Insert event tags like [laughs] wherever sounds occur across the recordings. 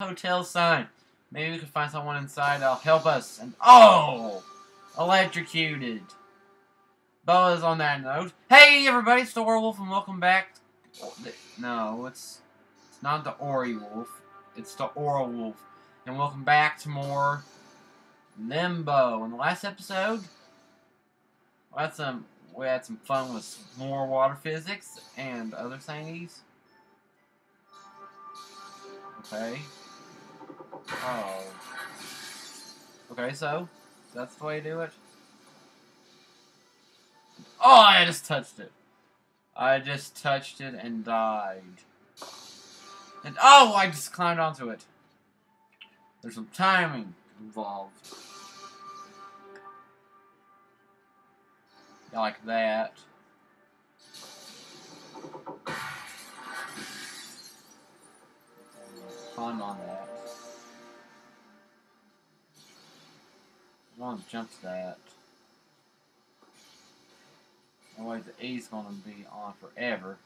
hotel sign. Maybe we can find someone inside that'll help us. And oh, electrocuted. Buzz on that note. Hey everybody, it's the Werewolf and welcome back. No, it's it's not the Ori Wolf. It's the Aura Wolf. And welcome back to more Limbo. In the last episode, we had some we had some fun with more water physics and other thingies. Okay. Oh. Okay, so that's the way you do it. Oh, I just touched it. I just touched it and died. And oh, I just climbed onto it. There's some timing involved. Like that. Fun on that. I want to jump to that. Otherwise the A's gonna be on forever.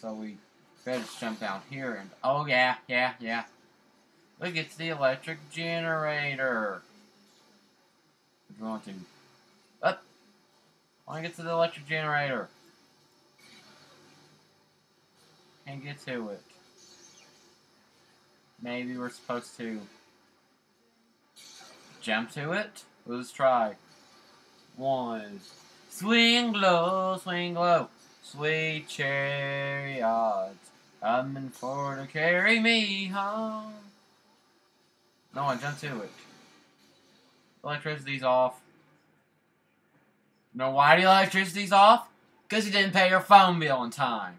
So we better jump down here and oh yeah, yeah, yeah. Look, it's the electric generator. We're going to up. I want to get to the electric generator. Can't get to it. Maybe we're supposed to jump to it? Let's try. One. Swing low, swing low. Sweet chariot, coming for to carry me home. No, I jump to it. Electricity's off. know why the electricity's off? Because you didn't pay your phone bill in time.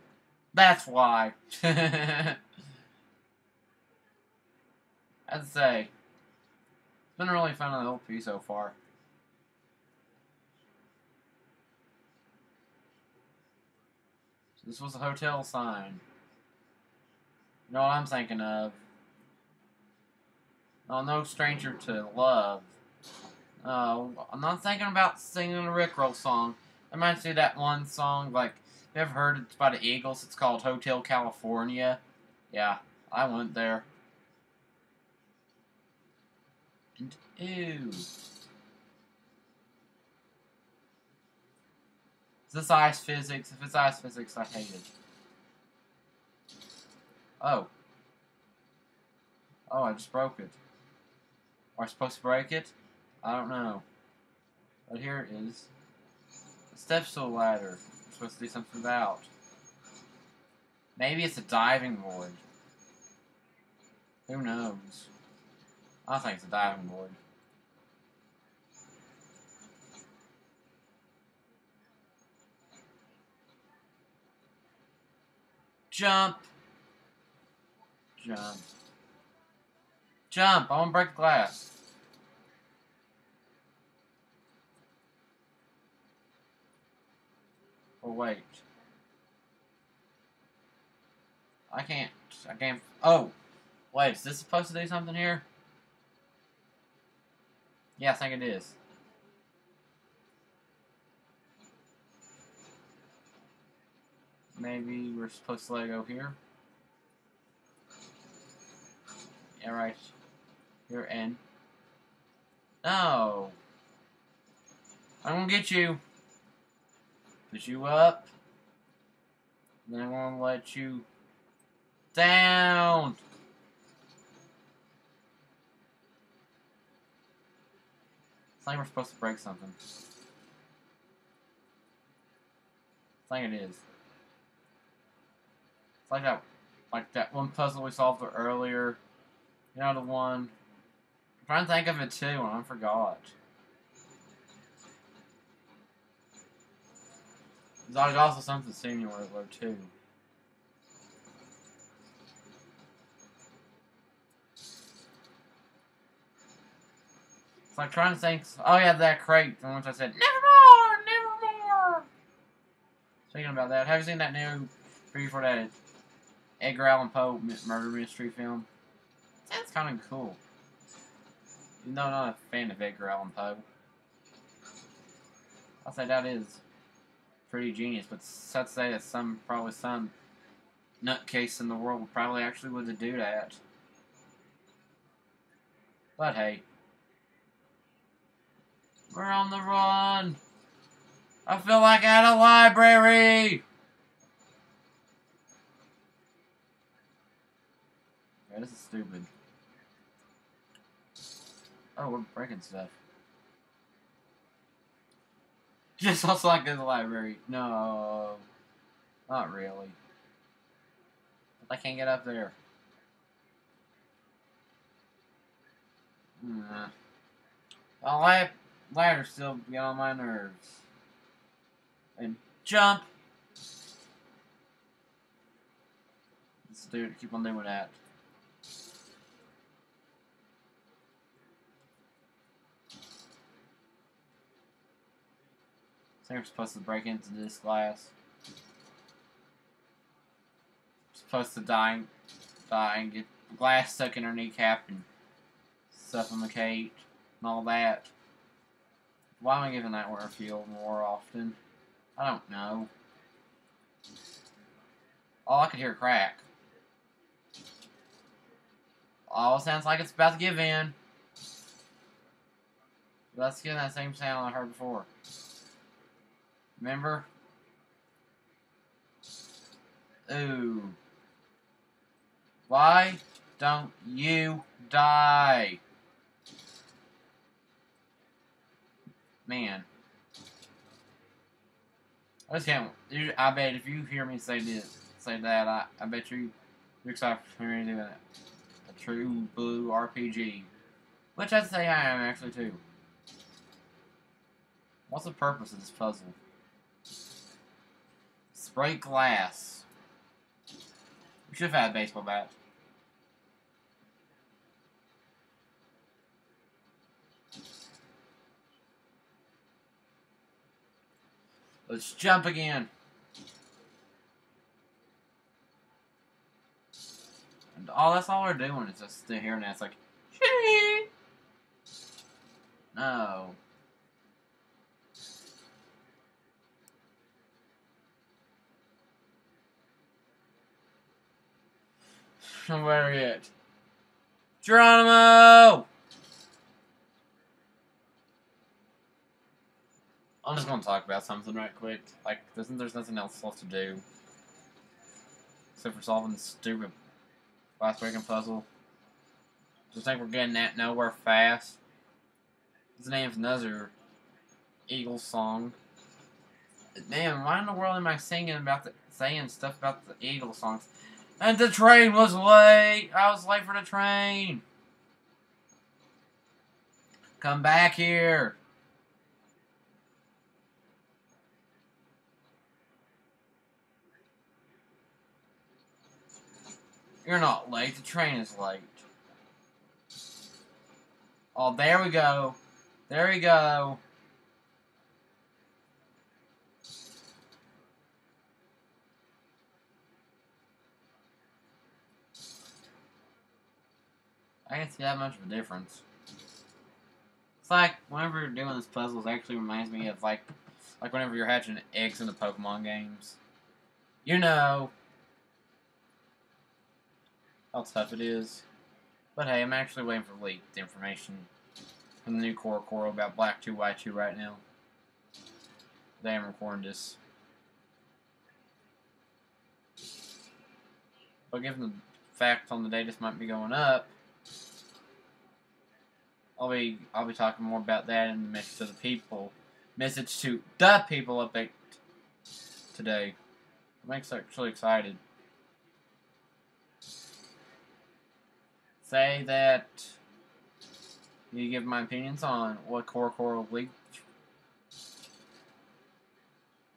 That's why. [laughs] I'd say, been really fun on the LP so far. So this was a hotel sign. You know what I'm thinking of? Oh, no stranger to love. Uh, I'm not thinking about singing a Rickroll song. I might see that one song, like, you ever heard it's by the Eagles? It's called Hotel California. Yeah, I went there. And ew. Is this ice physics? If it's ice physics, I hate it. Oh. Oh, I just broke it. Am I supposed to break it? I don't know. But here it is. A step stool ladder. I'm supposed to do something about. Maybe it's a diving board. Who knows? I think it's a diving board. Jump. Jump. Jump! I want to break the glass. Oh, wait. I can't. I can't. Oh! Wait, is this supposed to do something here? Yeah, I think it is. Maybe we're supposed to let it go here. Yeah, right. You're in. No! I'm gonna get you. Put you up. Then I'm gonna let you down. It's like we're supposed to break something. I think it is. It's like that, like that one puzzle we solved earlier. You know the one. I'm trying to think of it too, and I forgot. There's also something similar too. Like trying to think. Oh yeah, that crate from which I said nevermore, nevermore. Speaking about that, have you seen that new preview for that Edgar Allan Poe murder mystery film? Sounds kind of cool. Though I'm not a fan of Edgar Allan Poe. I'll say that is pretty genius, but to say that some, probably some nutcase in the world probably actually would do that. But hey. We're on the run. I feel like at a library. Yeah, this is stupid. Oh, we're breaking stuff. [laughs] Just also like in the library. No. Not really. I can't get up there. Nah. The la ladder still get on my nerves. And jump! Let's do it. Keep on doing that. I supposed to break into this glass. supposed to die, die and get glass stuck in her kneecap and suffocate and all that. Why am I giving that I feel more often? I don't know. Oh, I could hear a crack. Oh, sounds like it's about to give in. Let's get that same sound I heard before. Remember? Ooh. Why don't you die? Man. I just can't. I bet if you hear me say this, say that, I, I bet you you're excited for me to do that. A true blue RPG. Which I'd say I am actually too. What's the purpose of this puzzle? Spray glass. We should have had a baseball bat. Let's jump again. And all that's all we're doing is just sit here and it's like, no. [laughs] Where it? Geronimo! I'm just gonna talk about something right quick. Like, there's, there's nothing else left to do. Except for solving the stupid last breaking puzzle. Just think we're getting that nowhere fast. His name's another Eagle song. Man, why in the world am I singing about the saying stuff about the Eagle songs? And the train was late. I was late for the train. Come back here. You're not late. The train is late. Oh, there we go. There we go. I can't see that much of a difference. It's like whenever you're doing this puzzle, it actually reminds me of like, like whenever you're hatching eggs in the Pokemon games. You know how tough it is. But hey, I'm actually waiting for leaked information from the new CoroCoro about Black 2 White 2 right now. Today I'm recording this. But given the fact on the day this might be going up, I'll be I'll be talking more about that in the message to the people, message to the people update today. I'm actually excited. Say that you give my opinions on what CoroCoro will bleach.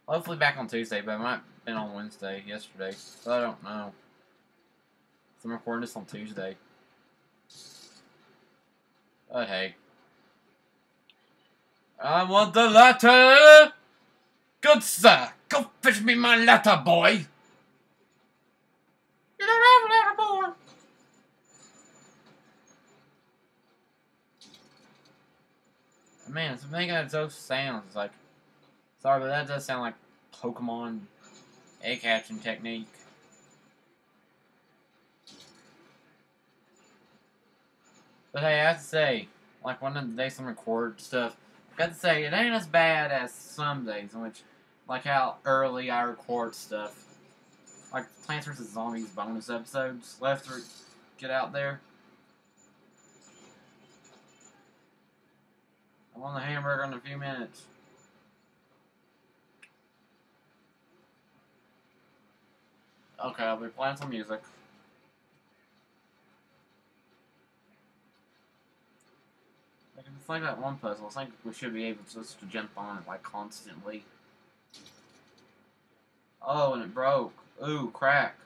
Hopefully back on Tuesday, but it might have been on Wednesday yesterday. So I don't know. So I'm recording this on Tuesday. But hey. I want the letter! Good sir, go fetch me my letter, boy! You don't have a letter, boy! Man, it's making those sounds. Like, sorry, but that does sound like Pokemon egg hatching technique. But hey, I have to say, like one of the days I'm record stuff, I got to say, it ain't as bad as some days in which, like how early I record stuff. Like Plants vs. Zombies bonus episodes left to get out there. I want the hamburger in a few minutes. Okay, I'll be playing some music. Like, it's like that one puzzle. I think we should be able to just to jump on it like constantly. Oh, and it broke. Ooh, crack.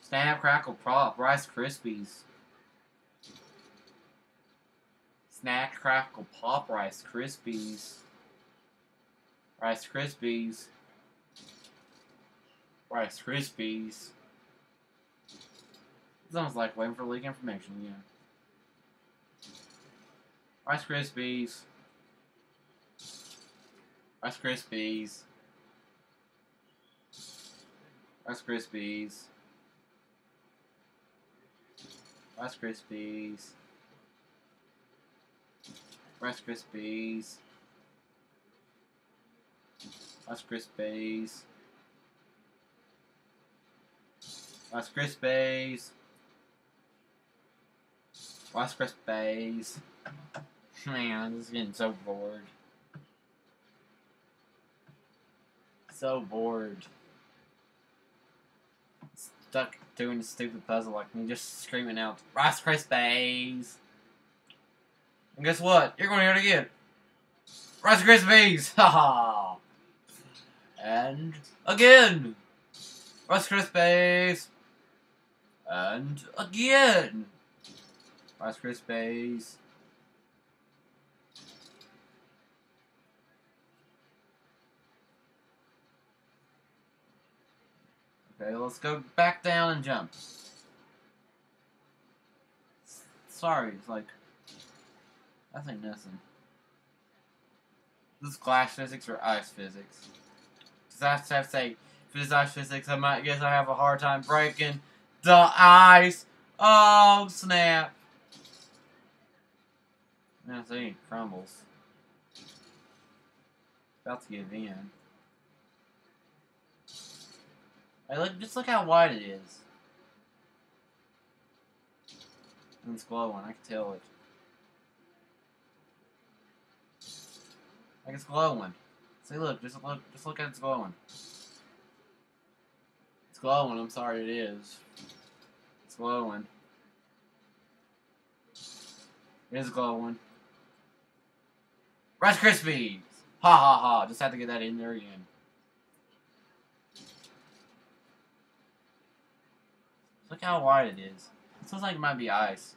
Snap, crackle, pop, Rice Krispies. Snack, crackle, pop, Rice Krispies. Rice Krispies. Rice Krispies. Sounds like waiting for leak information, yeah. Rice Krispies. Rice Krispies. Rice Krispies. Rice Krispies. Rice Krispies. Rice Krispies. Rice Krispies. Rice Krispies. [laughs] Man, I'm just getting so bored. So bored. Stuck doing a stupid puzzle like me, just screaming out, Rice Krispies! And guess what? You're going to hear it again. Rice Krispies! [laughs] Haha! and again! Rice Krispies! And again! Rice Krispies. Okay, let's go back down and jump. Sorry, it's like... That's like nothing. This is glass physics or ice physics? Because I have to say, if it's ice physics, I might guess I have a hard time breaking the ice. Oh, snap. Man, see, crumbles. About to give in. Hey, look, just look how wide it is. And it's glowing, I can tell it. Like it's glowing. See, look, just look, just look at it's glowing. It's glowing. I'm sorry, it is. It's glowing. It is glowing. Rice Krispies! Ha ha ha! Just had to get that in there again. Look how wide it is. It looks like it might be ice.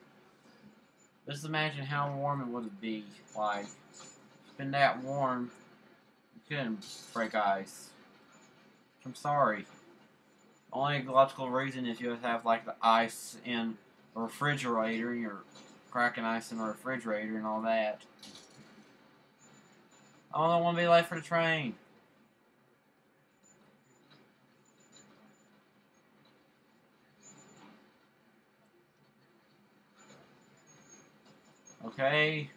Just imagine how warm it would be. Like, been that warm, you couldn't break ice. I'm sorry. The Only logical reason is you have like the ice in a refrigerator and you're cracking ice in a refrigerator and all that. I don't want to be late for the train. Okay.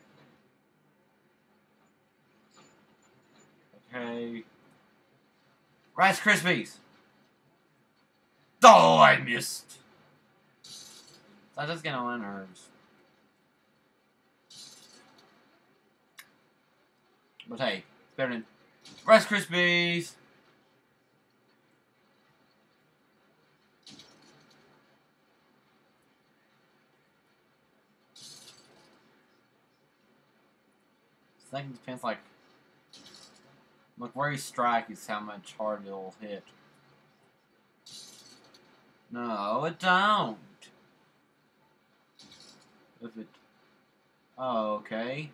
Okay. Rice Krispies. Oh, I missed. So I'm just gonna win herbs. But hey, it's better than Rice Krispies. Second depends like look where you strike is how much hard it'll hit. No, it don't. If it, oh, okay.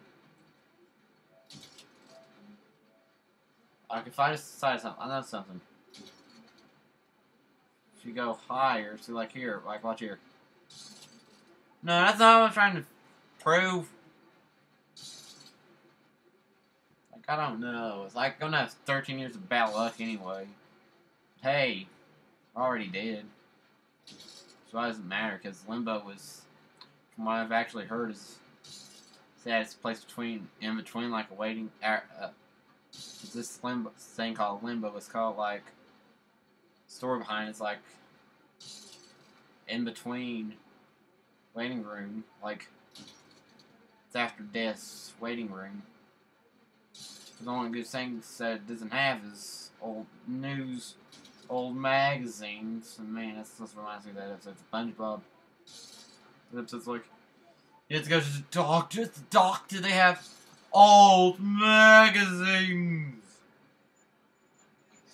I can find a decide something. I know something. If you go higher, see, like here, like watch here. No, that's not what I'm trying to prove. I don't know. It's like gonna have 13 years of bad luck anyway. Hey, already did. So it doesn't matter because Limbo was from what I've actually heard, is that it's placed between, in between, like a waiting. Uh, uh, this limbo thing called limbo is called like. Story behind it's like in between waiting room, like it's after death's waiting room. The only good thing that it doesn't have is old news, old magazines. And man, that's just reminds me of that episode. of SpongeBob. The episode's like, you have to go to the doctor. The doctor, they have old magazines.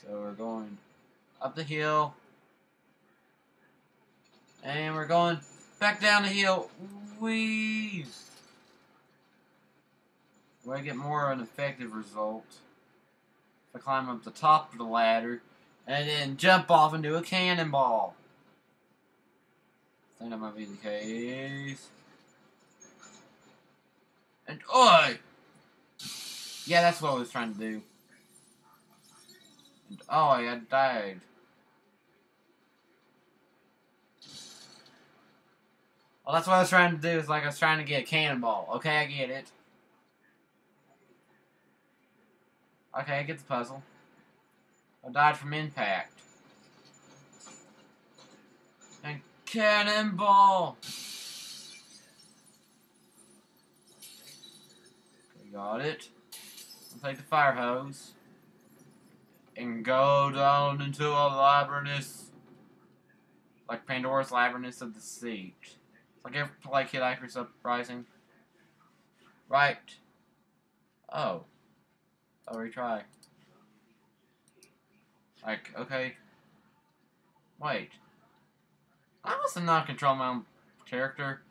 So we're going up the hill. And we're going back down the hill. I get more of an effective result. If I climb up the top of the ladder and then jump off and do a cannonball. I think that might be the case. And oi! Yeah, that's what I was trying to do. And oh, I died. Well, that's what I was trying to do. Is like I was trying to get a cannonball. Okay, I get it. Okay, I get the puzzle. I died from impact. And cannonball! We got it. I'll take the fire hose. And go down into a labyrinth. Like Pandora's Labyrinth of the Sea. Like ever play Kid Icarus Uprising? Right. Oh. I'll retry. Like, okay. Wait. I must have not control my own character.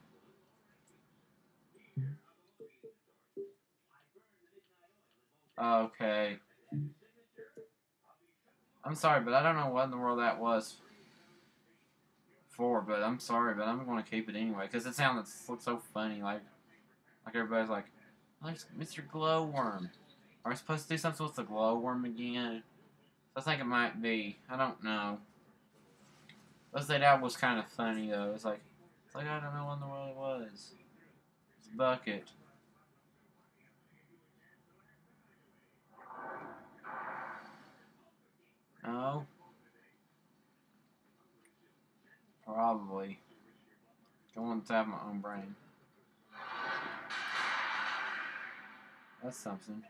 Okay. I'm sorry, but I don't know what in the world that was for, but I'm sorry, but I'm going to keep it anyway, because it sounds, looks so funny, like, like everybody's like, Mr. Glowworm. Are we supposed to do something with the glowworm again? I think it might be. I don't know. Let's say that was kind of funny though. It's like, it's like I don't know what in the world it was. It's a bucket. No. Probably. Don't want to have my own brain. That's something.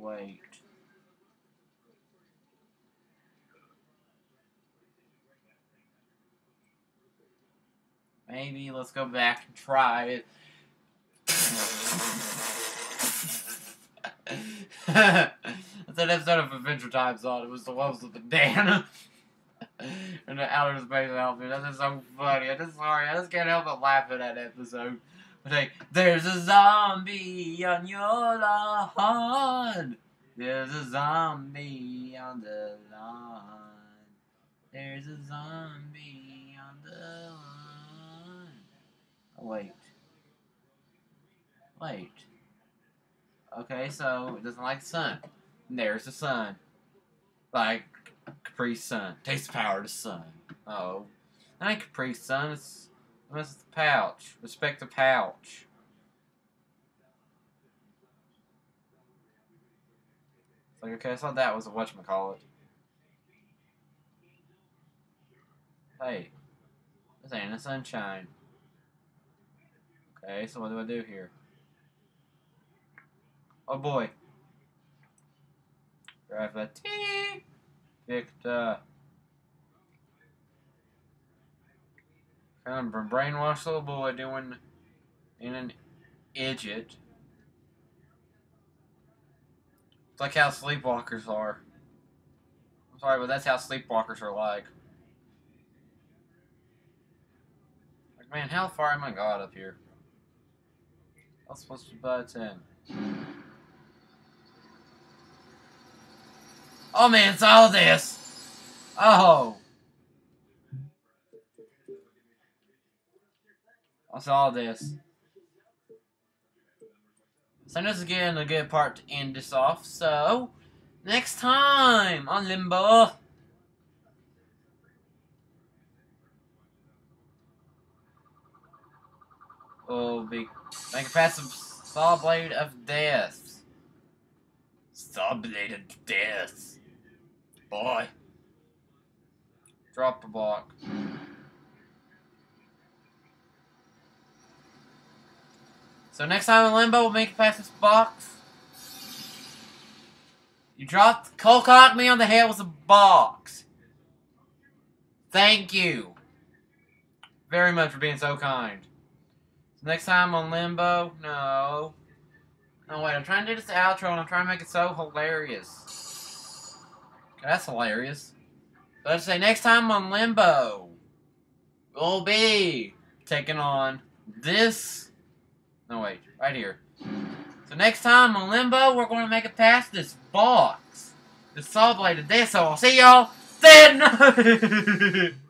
Wait. Maybe let's go back and try it. That's an episode of Adventure Time on. It was the ones with the Dan [laughs] and the outer space outfit. That's so funny. I just sorry. I just can't help but laugh at that episode. Like, there's a zombie on your lawn. There's a zombie on the lawn. There's a zombie on the lawn. Oh, wait. Wait. Okay, so it doesn't like the sun. And there's the sun. Like Capri Sun. Takes the power of the sun. Oh. That ain't Capri Sun. It's that's the pouch. Respect the pouch. It's like, okay, I thought that was a whatchamacallit. Hey, this ain't a sunshine. Okay, so what do I do here? Oh boy. Gravity. Victor. Kind of a brainwashed little boy doing in an idiot. It's like how sleepwalkers are. I'm sorry, but that's how sleepwalkers are like. Like, man, how far am I got up here? I was supposed to buy 10. Oh man, it's all this! Oh! I saw this. So this is getting a good part to end this off. So, next time on Limbo. Will be make a passive saw blade of death. Saw blade of death. Boy. Drop the block. So next time in Limbo, we'll make it past this box. You dropped, cold cocked me on the head with a box. Thank you very much for being so kind. So next time on Limbo, no. No, wait, I'm trying to do this outro and I'm trying to make it so hilarious. That's hilarious. Let's say next time on Limbo, we'll be taking on this. No, wait, right here. So next time on Limbo, we're going to make it past this box. This saw blade of death, so I'll see y'all then! [laughs]